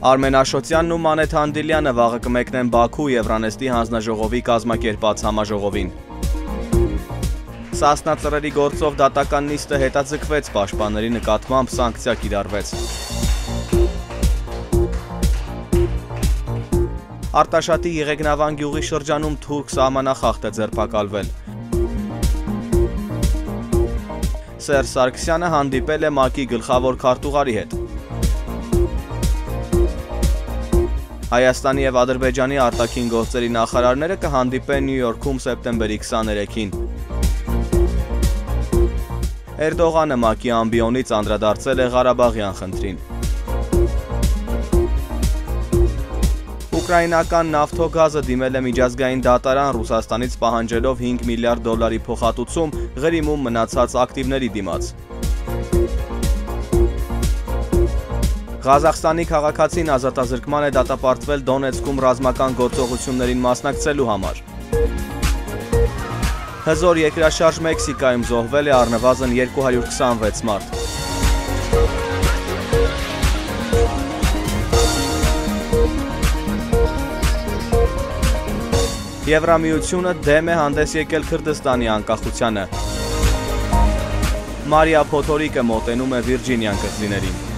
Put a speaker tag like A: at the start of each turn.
A: Արմեն Աշոտյանն ու Մանեթ Հանդիլյանը վաղը կմեկնեն Բաքու Եվրանեստի հանձնաժողովի կազմակերպած համաժողովին։ Սասնա ծռերի գործով դատական նիստը հետաձգվեց, պաշտպանների նկատմամբ սանկցիա կիրառվեց։ Արտաշատի Եղեգնավան գյուղի շրջանում թուրք սահմանախախտ է ձերբակալվել։ Սերժ Սարգսյանը հանդիպել է ՄԱԿ-ի գլխավոր քարտուղարի հետ։ Հայաստանի եւ Ադրբեջանի արտաքին գործերի նախարարները կհանդիպեն Նյու Յորքում սեպտեմբերի 23-ին։ Էրդողանը ՄԱԿ-ի ամբիոնից անդրադարձել է Ղարաբաղյան խնդրին։ Ուկրաինական նավթոգազը դիմել է միջազգային դատարան Ռուսաստանից պահանջելով 5 միլիարդ դոլարի փոխհատուցում Ղրիմում մնացած ակտիվների դիմաց։ Ղազախստանի քաղաքացին ազատազրկման է դատապարտվել Դոնեցկում ռազմական գործողություններին մասնակցելու համար։ Հզոր երկրաշարժ Մեքսիկայում զոհվել է առնվազն 226 մարդ։ Եվրամիությունը դեմ է հանդես եկել Քրդստանի անկախությանը։ Մարիա Փոթորիկը մոտենում է Վիրջինյան կղզիներին։